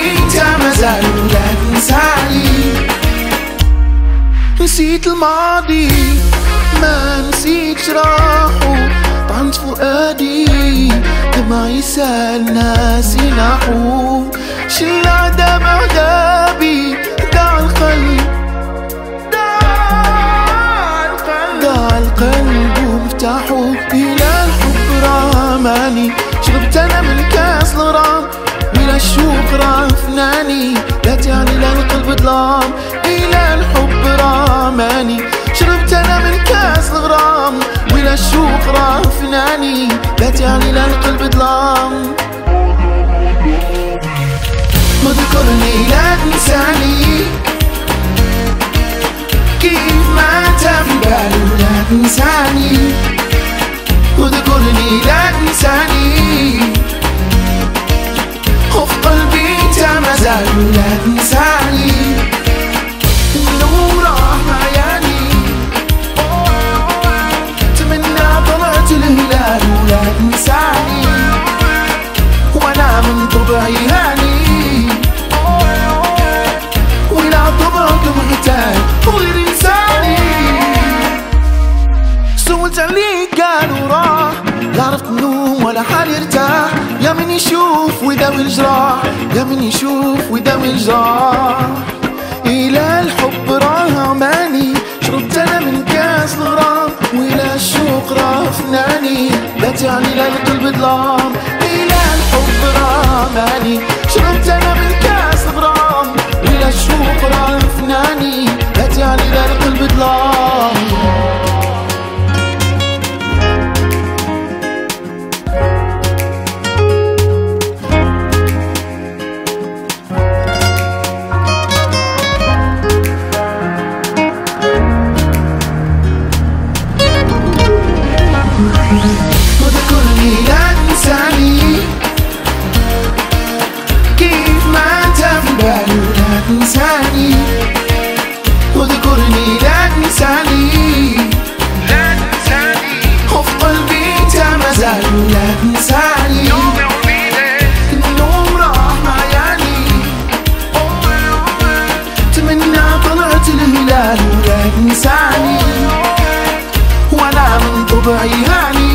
انت لا تنساني نسيت الماضي ما نسيت راحو طعنت فؤادي دمعي سال ناسي نحو شل عذاب عذابي دع القلب دع القلب دع القلب ومفتاحو إلى الحب رماني شربت أنا من كاس الغرام الشوق رافناني لا تعني لا ظلام إلى الحب رماني شربت أنا من كاس الغرام. وإلى الشوق رافناني لا تعني لا القلب ظلام لا تنساني ولو راح معياني أتمنى طلعت الهلال ولا تنساني وأنا من طبعي هاني ولا طبعك محتاج وغير إنساني. سولت عليك قالوا راح لا عرفت نوم ولا حال يرتاح يا من يشوف ويداوي الجراح يا من يشوف ويداوي الجراح إلى الحب راه عماني شربت أنا من كاس الغرام وإلى الشوق راه فناني. لا تعني لا القلب ظلام. إلى الحب راه عماني شربت أنا من كاس الغرام وإلى الشوق راه الهلال ولا تنساني